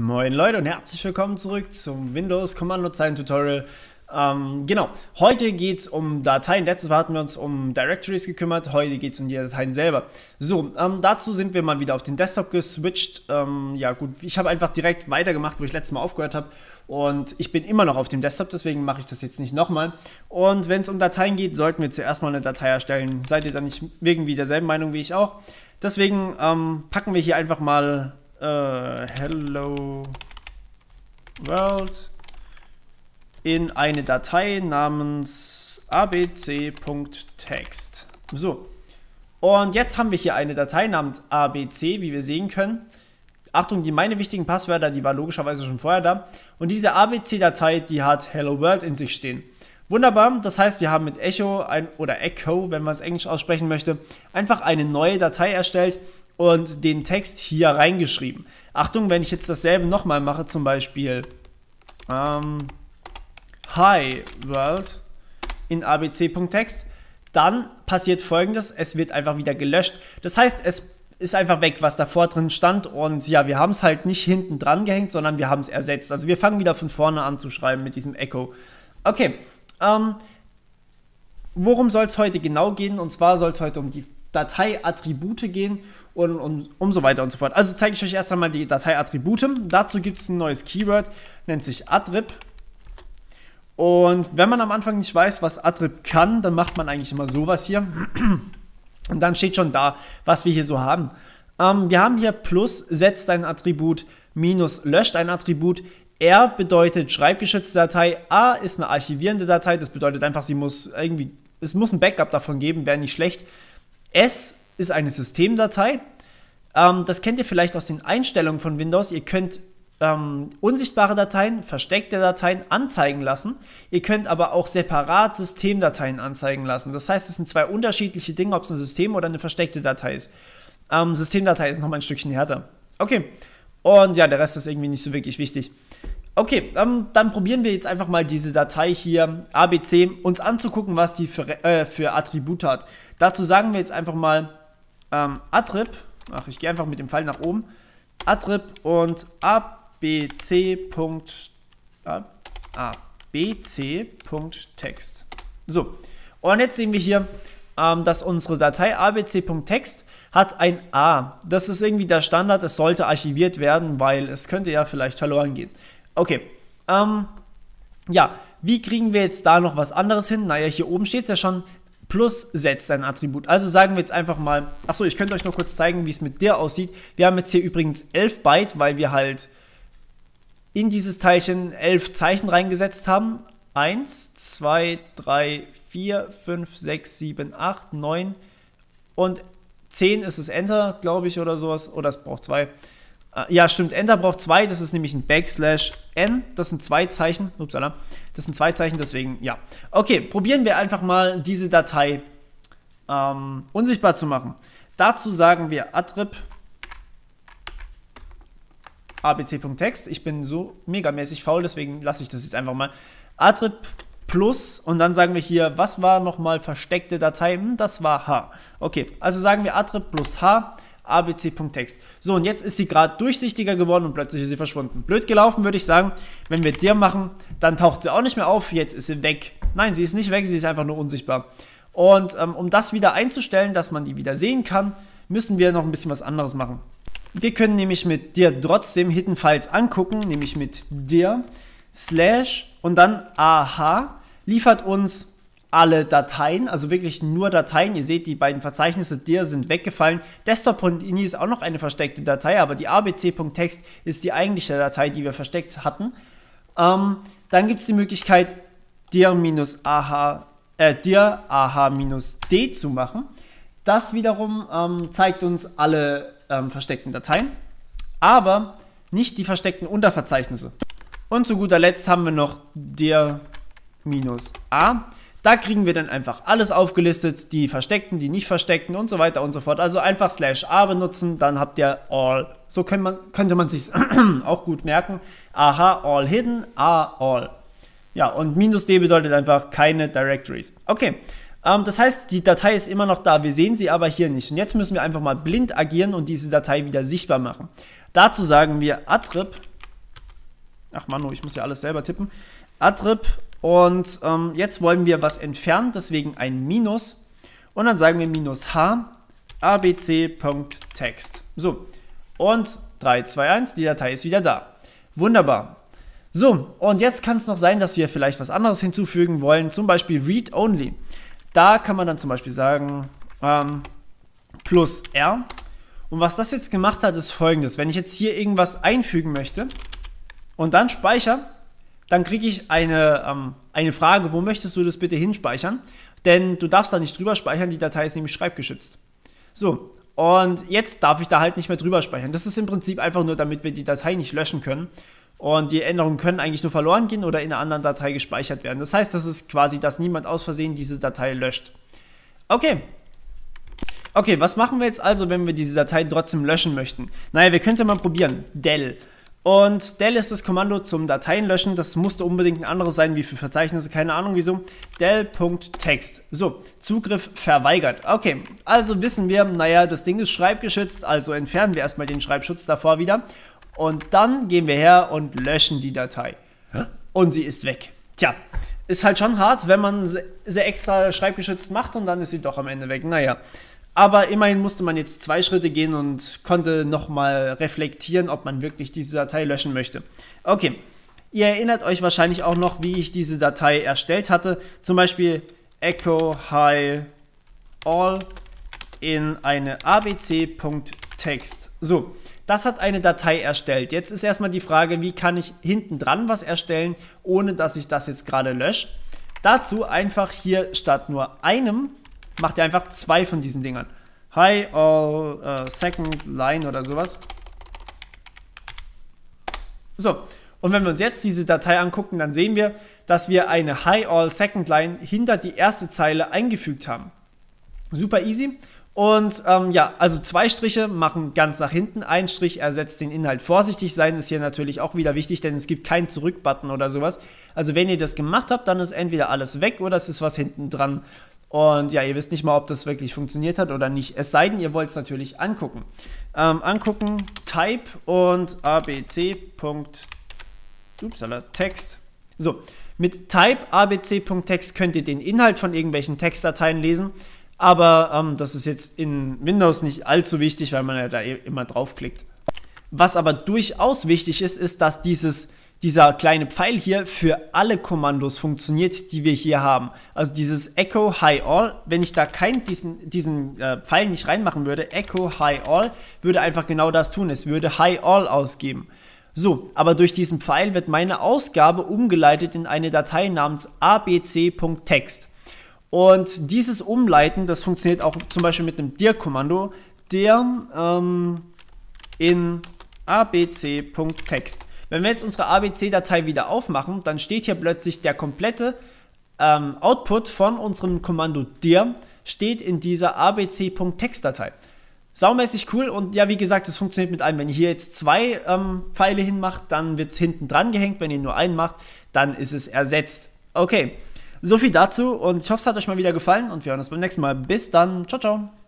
Moin Leute und herzlich willkommen zurück zum Windows Kommandozeilen Tutorial. Ähm, genau, heute geht es um Dateien. Letztes Mal hatten wir uns um Directories gekümmert, heute geht es um die Dateien selber. So, ähm, dazu sind wir mal wieder auf den Desktop geswitcht. Ähm, ja gut, ich habe einfach direkt weitergemacht, wo ich letztes Mal aufgehört habe. Und ich bin immer noch auf dem Desktop, deswegen mache ich das jetzt nicht nochmal. Und wenn es um Dateien geht, sollten wir zuerst mal eine Datei erstellen. Seid ihr dann nicht irgendwie derselben Meinung wie ich auch? Deswegen ähm, packen wir hier einfach mal äh, Hello World in eine Datei namens abc.text. So. Und jetzt haben wir hier eine Datei namens abc, wie wir sehen können. Achtung, die meine wichtigen Passwörter, die war logischerweise schon vorher da. Und diese abc-Datei, die hat Hello World in sich stehen. Wunderbar, das heißt, wir haben mit Echo ein, oder Echo, wenn man es englisch aussprechen möchte, einfach eine neue Datei erstellt und den Text hier reingeschrieben. Achtung, wenn ich jetzt dasselbe nochmal mache, zum Beispiel ähm, Hi World in abc.text, dann passiert folgendes, es wird einfach wieder gelöscht. Das heißt, es ist einfach weg, was davor drin stand und ja, wir haben es halt nicht hinten dran gehängt, sondern wir haben es ersetzt. Also wir fangen wieder von vorne an zu schreiben mit diesem Echo. Okay, ähm, worum soll es heute genau gehen? Und zwar soll es heute um die Dateiattribute gehen und, und, und so weiter und so fort. Also zeige ich euch erst einmal die Dateiattribute. Dazu gibt es ein neues Keyword, nennt sich attrib. Und wenn man am Anfang nicht weiß, was attrib kann, dann macht man eigentlich immer sowas hier. Und dann steht schon da, was wir hier so haben. Ähm, wir haben hier plus setzt ein Attribut, minus löscht ein Attribut. R bedeutet schreibgeschützte Datei, A ist eine archivierende Datei, das bedeutet einfach, sie muss irgendwie, es muss ein Backup davon geben, wäre nicht schlecht. S ist eine Systemdatei. Ähm, das kennt ihr vielleicht aus den Einstellungen von Windows. Ihr könnt ähm, unsichtbare Dateien, versteckte Dateien anzeigen lassen. Ihr könnt aber auch separat Systemdateien anzeigen lassen. Das heißt, es sind zwei unterschiedliche Dinge, ob es ein System oder eine versteckte Datei ist. Ähm, Systemdatei ist nochmal ein Stückchen härter. Okay. Und ja, der Rest ist irgendwie nicht so wirklich wichtig. Okay, ähm, dann probieren wir jetzt einfach mal diese Datei hier, ABC, uns anzugucken, was die für, äh, für Attribute hat. Dazu sagen wir jetzt einfach mal ähm, attrib, ach, ich gehe einfach mit dem Pfeil nach oben, attrib und abc. abc.text. So, und jetzt sehen wir hier, ähm, dass unsere Datei abc.text hat ein A. Das ist irgendwie der Standard, es sollte archiviert werden, weil es könnte ja vielleicht verloren gehen. Okay, ähm, ja, wie kriegen wir jetzt da noch was anderes hin? Naja, hier oben steht es ja schon, plus setzt ein Attribut. Also sagen wir jetzt einfach mal, achso, ich könnte euch noch kurz zeigen, wie es mit der aussieht. Wir haben jetzt hier übrigens 11 Byte, weil wir halt in dieses Teilchen 11 Zeichen reingesetzt haben. 1, 2, 3, 4, 5, 6, 7, 8, 9 und 10 ist es Enter, glaube ich, oder sowas. Oder es braucht 2. Äh, ja, stimmt, Enter braucht zwei, das ist nämlich ein Backslash N, das sind zwei Zeichen, upsala, das sind zwei Zeichen, deswegen, ja. Okay, probieren wir einfach mal diese Datei ähm, unsichtbar zu machen. Dazu sagen wir attrib abc.text, ich bin so megamäßig faul, deswegen lasse ich das jetzt einfach mal. attrib plus und dann sagen wir hier, was war nochmal versteckte Datei? Hm, das war H. Okay, also sagen wir attrib plus H abc.text. So, und jetzt ist sie gerade durchsichtiger geworden und plötzlich ist sie verschwunden. Blöd gelaufen, würde ich sagen. Wenn wir dir machen, dann taucht sie auch nicht mehr auf. Jetzt ist sie weg. Nein, sie ist nicht weg, sie ist einfach nur unsichtbar. Und ähm, um das wieder einzustellen, dass man die wieder sehen kann, müssen wir noch ein bisschen was anderes machen. Wir können nämlich mit dir trotzdem Hidden Files angucken, nämlich mit dir slash und dann aha liefert uns alle Dateien, also wirklich nur Dateien. Ihr seht, die beiden Verzeichnisse dir sind weggefallen. Desktop.ini ist auch noch eine versteckte Datei, aber die abc.text ist die eigentliche Datei, die wir versteckt hatten. Ähm, dann gibt es die Möglichkeit, dir-ah äh, ah-d zu machen. Das wiederum ähm, zeigt uns alle ähm, versteckten Dateien, aber nicht die versteckten Unterverzeichnisse. Und zu guter Letzt haben wir noch dir-a. Da kriegen wir dann einfach alles aufgelistet, die versteckten, die nicht versteckten und so weiter und so fort. Also einfach slash a benutzen, dann habt ihr all. So könnte man, könnte man sich auch gut merken. Aha, all hidden, a, all. Ja, und minus d bedeutet einfach keine Directories. Okay, ähm, das heißt, die Datei ist immer noch da, wir sehen sie aber hier nicht. Und jetzt müssen wir einfach mal blind agieren und diese Datei wieder sichtbar machen. Dazu sagen wir attrib ach Manu, ich muss ja alles selber tippen, Adrib und ähm, jetzt wollen wir was entfernen, deswegen ein Minus und dann sagen wir minus h abc.text. So, und 3, 2, 1, die Datei ist wieder da. Wunderbar. So, und jetzt kann es noch sein, dass wir vielleicht was anderes hinzufügen wollen, zum Beispiel read only. Da kann man dann zum Beispiel sagen, ähm, plus r. Und was das jetzt gemacht hat, ist folgendes. Wenn ich jetzt hier irgendwas einfügen möchte und dann speichere, dann kriege ich eine, ähm, eine Frage, wo möchtest du das bitte hinspeichern? Denn du darfst da nicht drüber speichern, die Datei ist nämlich schreibgeschützt. So, und jetzt darf ich da halt nicht mehr drüber speichern. Das ist im Prinzip einfach nur, damit wir die Datei nicht löschen können. Und die Änderungen können eigentlich nur verloren gehen oder in einer anderen Datei gespeichert werden. Das heißt, das ist quasi, dass niemand aus Versehen diese Datei löscht. Okay. Okay, was machen wir jetzt also, wenn wir diese Datei trotzdem löschen möchten? Naja, wir könnten mal probieren. Del. Und del ist das Kommando zum Dateien löschen. Das musste unbedingt ein anderes sein wie für Verzeichnisse, keine Ahnung wieso. del.text. So, Zugriff verweigert. Okay, also wissen wir, naja, das Ding ist schreibgeschützt, also entfernen wir erstmal den Schreibschutz davor wieder. Und dann gehen wir her und löschen die Datei. Und sie ist weg. Tja, ist halt schon hart, wenn man sie extra schreibgeschützt macht und dann ist sie doch am Ende weg. Naja, aber immerhin musste man jetzt zwei Schritte gehen und konnte nochmal reflektieren, ob man wirklich diese Datei löschen möchte. Okay, ihr erinnert euch wahrscheinlich auch noch, wie ich diese Datei erstellt hatte. Zum Beispiel echo hi all in eine abc.text. So, das hat eine Datei erstellt. Jetzt ist erstmal die Frage, wie kann ich hinten dran was erstellen, ohne dass ich das jetzt gerade lösche. Dazu einfach hier statt nur einem macht ihr einfach zwei von diesen Dingern. Hi all uh, second line oder sowas. So, und wenn wir uns jetzt diese Datei angucken, dann sehen wir, dass wir eine Hi all second line hinter die erste Zeile eingefügt haben. Super easy. Und ähm, ja, also zwei Striche machen ganz nach hinten, ein Strich ersetzt den Inhalt. Vorsichtig sein ist hier natürlich auch wieder wichtig, denn es gibt keinen Zurück-Button oder sowas. Also wenn ihr das gemacht habt, dann ist entweder alles weg oder es ist was hinten dran und ja, ihr wisst nicht mal, ob das wirklich funktioniert hat oder nicht. Es sei denn, ihr wollt es natürlich angucken. Ähm, angucken, Type und abc. Upsala, Text. So, mit Type abc.text könnt ihr den Inhalt von irgendwelchen Textdateien lesen. Aber ähm, das ist jetzt in Windows nicht allzu wichtig, weil man ja da immer draufklickt. Was aber durchaus wichtig ist, ist, dass dieses dieser kleine Pfeil hier für alle Kommandos funktioniert, die wir hier haben. Also dieses Echo High All, wenn ich da keinen diesen, diesen äh, Pfeil nicht reinmachen würde, Echo High All würde einfach genau das tun. Es würde High All ausgeben. So, aber durch diesen Pfeil wird meine Ausgabe umgeleitet in eine Datei namens abc.text. Und dieses Umleiten, das funktioniert auch zum Beispiel mit einem dir-Kommando, der ähm, in abc.text. Wenn wir jetzt unsere ABC-Datei wieder aufmachen, dann steht hier plötzlich der komplette ähm, Output von unserem Kommando dir steht in dieser abc.text-Datei. Saumäßig cool und ja, wie gesagt, es funktioniert mit allem. Wenn ihr hier jetzt zwei ähm, Pfeile hinmacht, dann wird es hinten dran gehängt. Wenn ihr nur einen macht, dann ist es ersetzt. Okay, so viel dazu und ich hoffe, es hat euch mal wieder gefallen und wir hören uns beim nächsten Mal. Bis dann, ciao, ciao.